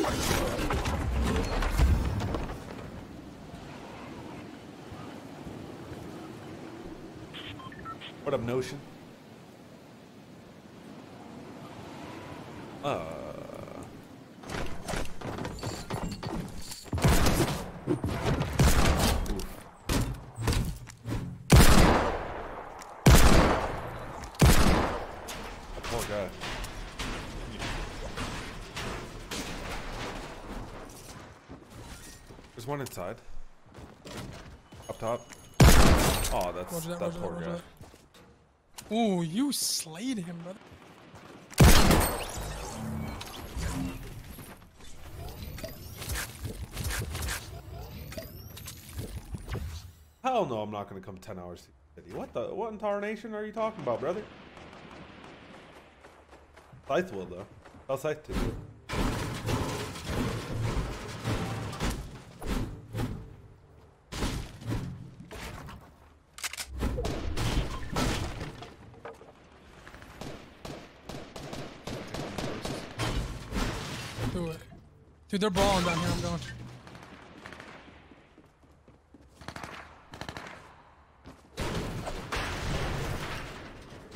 What up, Notion? Uh. Oof. That Poor guy. There's one inside. Up top. Oh, that's Roger that, that roger that, poor roger guy. that. Ooh, you slayed him, brother. Hell no, I'm not gonna come 10 hours to the city. What the? What in tarnation are you talking about, brother? Scythe will, though. How's Scythe do? Dude, they're brawling down here. I'm going.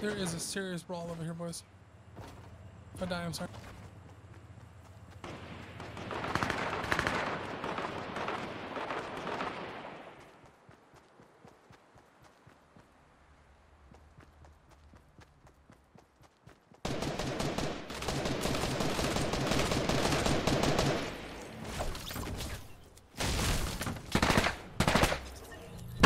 There is a serious brawl over here, boys. If I die, I'm sorry.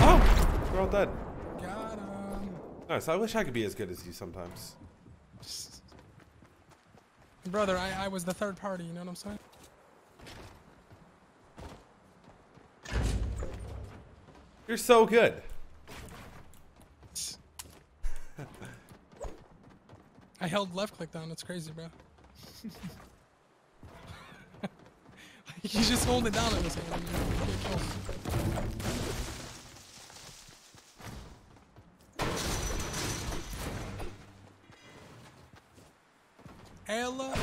Oh! They're all dead. Got him. Nice. I wish I could be as good as you sometimes. Brother, I, I was the third party, you know what I'm saying? You're so good. I held left click down. It's crazy, bro. you just hold it down in this hand. And you get kills. Ella.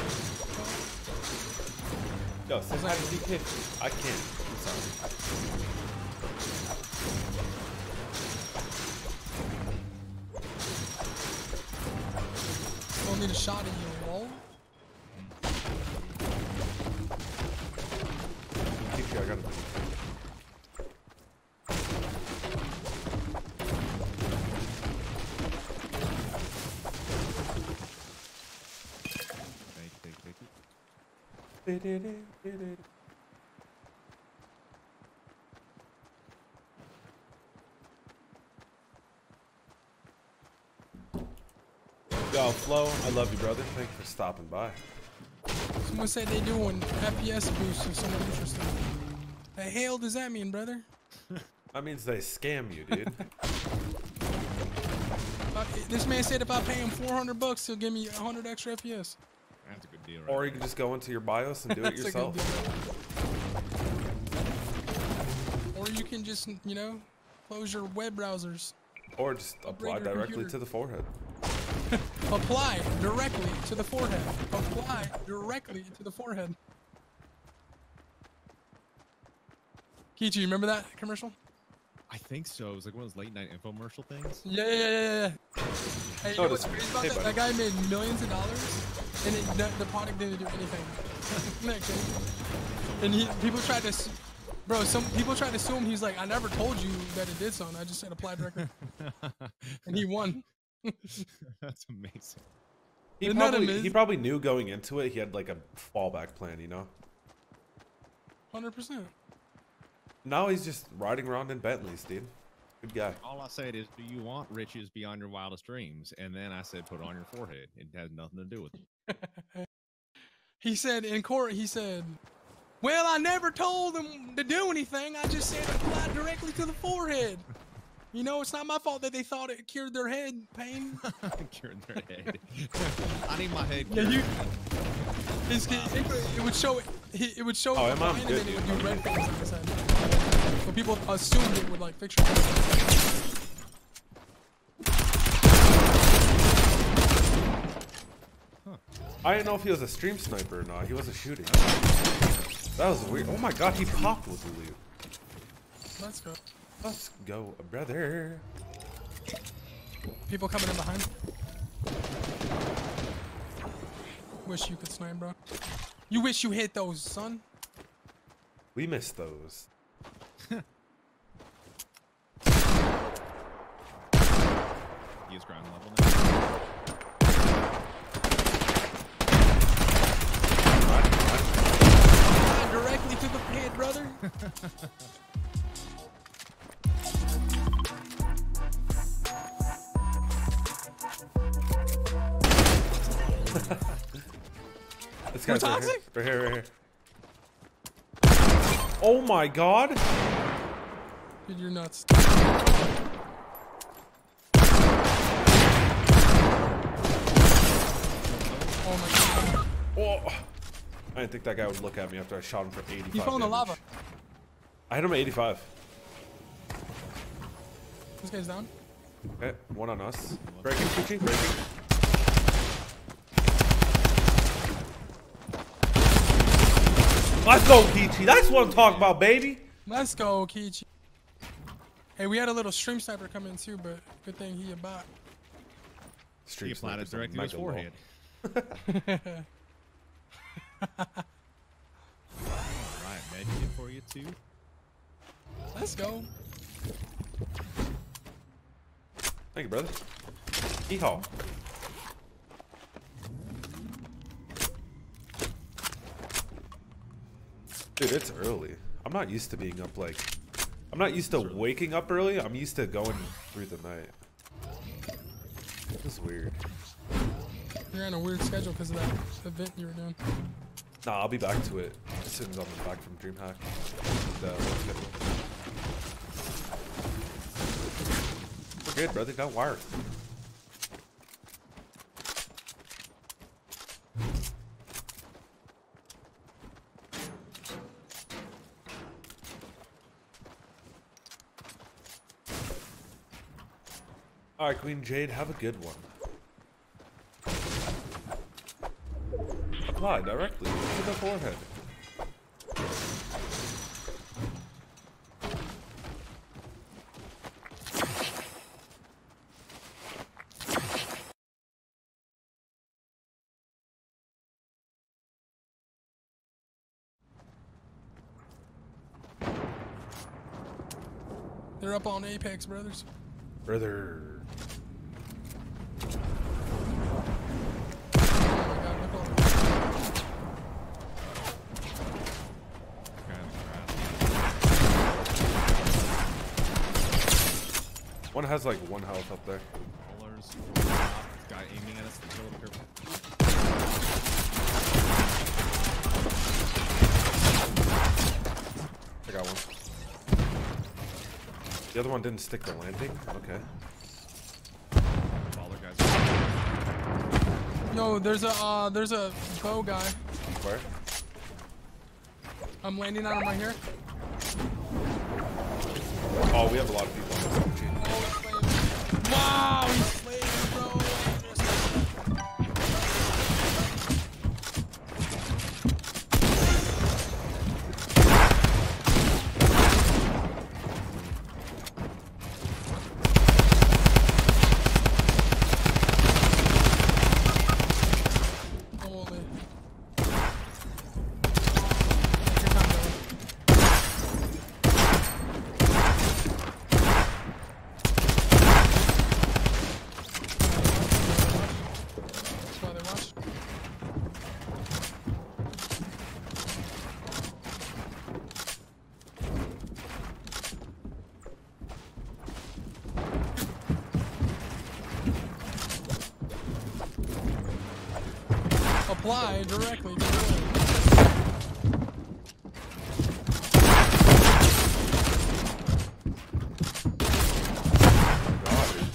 Yo, say hi to DK. I can't. I'm sorry. I Don't need a shot in you, Yo, Flo, I love you, brother. Thank you for stopping by. Someone said they doing FPS boost if someone interested. The hell does that mean, brother? That means they scam you, dude. This man said if I pay him 400 bucks, he'll give me 100 extra FPS. That's a good deal, right? or you can just go into your BIOS and do it That's a good yourself. Or you can just, you know, close your web browsers. Or just apply directly computer. to the forehead. Apply directly to the forehead. Apply directly to the forehead. Kichi, you remember that commercial? I think so. It was like one of those late night infomercial things. Yeah, yeah, yeah, yeah. yeah. Hey, you Oh, know what's crazy about hey, that? buddy. That guy made millions of dollars, and it, the, the product didn't do anything. Isn't that crazy? And he, people tried to, bro. Some people tried to sue him. He's like, I never told you that it did something. I just said applied directly, and he won. That's amazing. He Isn't that probably, he probably knew going into it he had like a fallback plan, you know? Hundred percent. Now he's just riding around in Bentleys, dude. Good guy. All I said is, do you want riches beyond your wildest dreams? And then I said, put it on your forehead. It has nothing to do with it. He said in court, he said, "Well, I never told them to do anything. I just said apply directly to the forehead. You know, it's not my fault that they thought it cured their head pain." Curing their head. I need my head. Yeah, cured. you. It's, it, it would show it. It would show Oh, it am I? Good, it dude. would do red things on the side. So people assumed it would like fix your. I didn't know if he was a stream sniper or not. He wasn't shooting. That was weird. Oh my god, he popped with the loot. Let's go. Let's go, brother. People coming in behind. Wish you could snipe, bro. You wish you hit those, son. We missed those. He is ground level now. Flying directly to the pit, brother. This We're guy's right here. Right here, right here. Oh my god. Dude, you're nuts. Oh my god. Oh. I didn't think that guy would look at me after I shot him for 85 He fell in the lava. I hit him at 85. This guy's down. Okay, one on us. Breaking, Kuchi, breaking. Let's go, Kichi. That's what I'm talking about, baby. Let's go, Kichi. Hey, we had a little stream sniper come in too, but good thing he a bot. He Street applied it snipers are directly to his mega low. forehead. Alright, med kit for you too. Let's go. Thank you, brother. Yeehaw. Dude, it's early. I'm not used to being up like. I'm not used to waking up early. I'm used to going through the night. This is weird. You're on a weird schedule because of that event you were doing. Nah, I'll be back to it as soon as I'm back from DreamHack. We're good, brother. Got wired. All right, Queen Jade, have a good one. Apply directly to the forehead. They're up on Apex, brothers. Brother. Oh my god, look all Guy on the ground. One has like one health up there. Rollers. Guy aiming at us. The kill careful. I got one. The other one didn't stick the landing. Okay. Baller guys. No, there's a uh, there's a bow guy. Where? I'm landing on him right here. Oh, we have a lot of people on this team. Wow, he's slaying, bro. Holy. Take your time, brother. That's why they watch. Apply directly to the God, dude.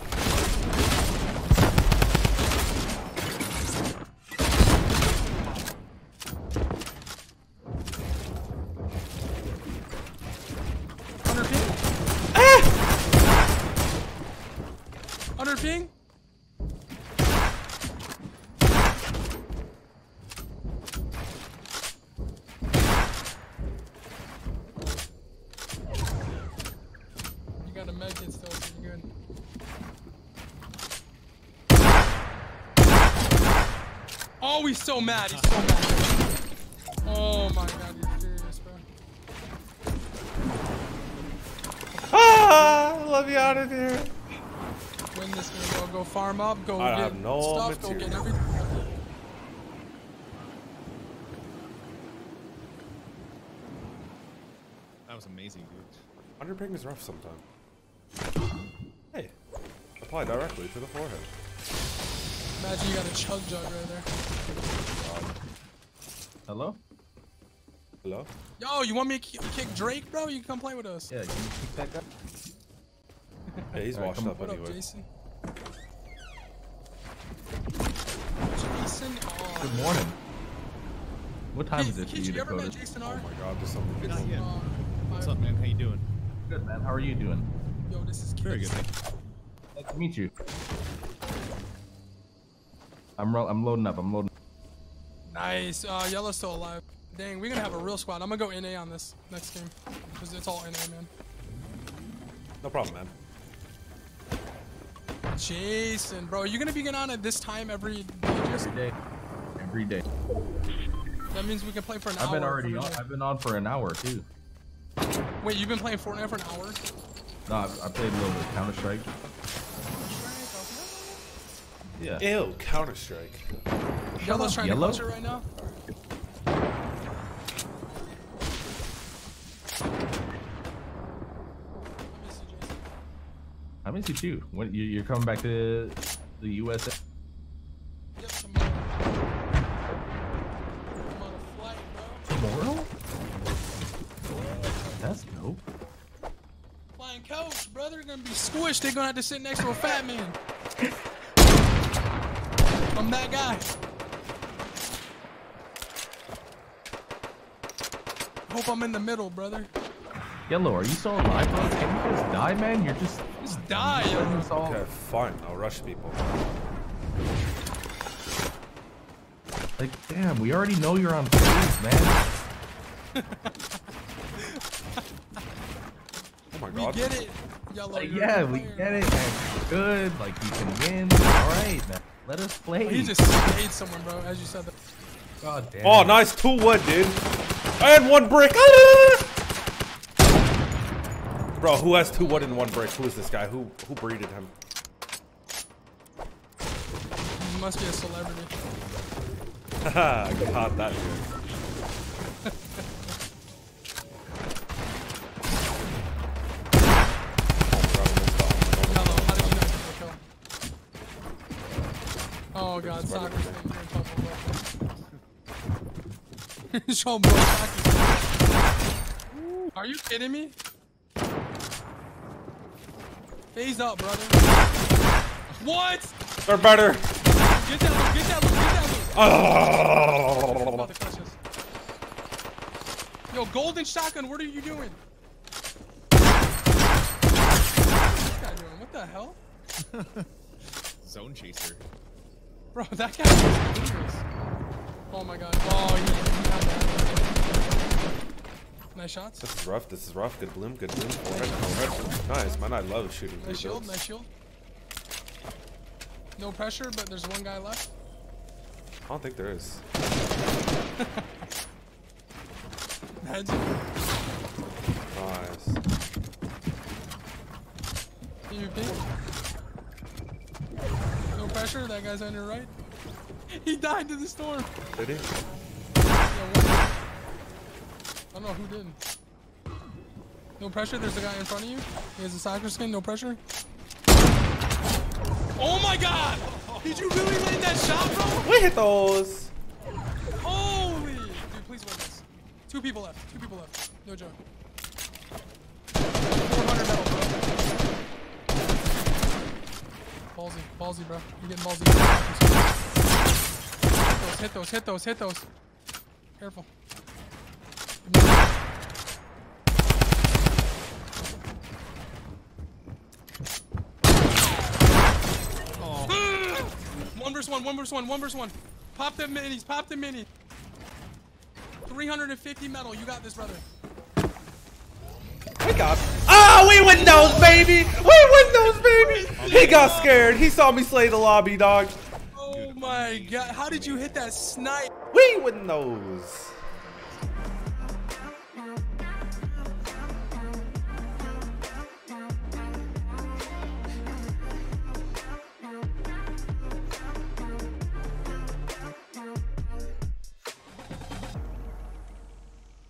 Under ping? Under ping? med kit still, so you're good. Oh, he's so mad. He's so mad. Oh my god, you're furious, bro. Ah, let me out of here. Win this game, bro. Go farm up. Go I get have no stuff. Go get everything. That was amazing, dude. Underping is rough sometimes. Hey, apply directly to the forehead. Imagine you got a chug jug right there. Hello? Hello? Yo, you want me to kick Drake, bro? You can come play with us. Yeah, can you kick that guy? Hey, he's Alright, washed come up What up, anyway. Jason? Jason, oh. Good morning. What time Hey, is it for Keith, you, you ever met Dakota? Jason Oh my god, there's something Not good. yet. Uh, What's up, man? How you doing? Good, man. How are you doing? Yo, this is Very good. thank you. Nice to meet you. I'm ro- I'm loading up. I'm loading. Nice. Uh, Yelo's still alive. Dang, we're gonna have a real squad. I'm gonna go NA on this next game. Because it's all NA, man. No problem, man. Jason, bro, you gonna be getting on at this time every day, Every Jason? day. Every day. That means we can play for an I've hour. been already on. I've been on for an hour too. Wait, you've been playing Fortnite for an hour? No, I, I played a little bit of Counter Strike. Yeah. Ew, Counter Strike. Yelo's up, trying Yelo. to clutch it right now. Let me see, Jason. I miss you too. When you, you're coming back to the USA? Yep, I'm I'm on a flight, bro. Tomorrow? That's dope. Flying coach, brother. They're gonna be squished. They're gonna have to sit next to a fat man. I'm that guy. Hope I'm in the middle, brother. Yelo, are you still alive, bro? Can you just die, man? You're just. Just die, yo. letting us all- Okay, fine. I'll rush people. Like, damn, we already know you're on freeze, man. Oh my god. We god. get it, yellow. Like, yeah, we player. get it, man. Good, like you can win. All right, man. Let us play. He just stayed someone, bro, as you said that. God damn. Oh, nice two wood, dude. And one brick. Ah! Bro, who has two wood and one brick? Who is this guy? Who who breeded him? He must be a celebrity. Haha, I caught that dude. Hello, how did you not get the kill? Oh god, soccer's thing. You're in trouble, bro. Show bro, soccer. Are you kidding me? FaZe up, brother. What? They're better. Get that loot, get that loot, get that loot. Oh. About to. Yo, golden shotgun, what are you doing? What's this guy doing? What the hell? Zone chaser. Bro, that guy is dangerous. Oh my god. Oh, he, he had that. Nice shots. This is rough. This is rough. Good bloom. Good bloom. Forehead. Forehead. Nice, man. I love shooting Nice shield, nice shield. No pressure, but there's one guy left. I don't think there is. Heads. Nice. PvP. No pressure, that guy's on your right. He died to the storm. Did he? Yeah, one- I don't know who didn't. No pressure, there's a guy in front of you. He has a soccer skin, no pressure. Oh my god! Did you really land that shot, bro? We hit those. Holy! Dude, please win this. Two people left. Two people left. No joke. 400 metal, bro. Ballsy. Ballsy, bro. You're getting ballsy. Hit those, hit those, hit those, hit those. Careful. Oh. One versus one, one versus one, one versus one. Pop the minis, pop the mini. 350 metal, you got this, brother. I got. Oh, we win those, baby. We win those, baby. He got scared. He saw me slay the lobby, dog. Oh my god! How did you hit that snipe? We win those.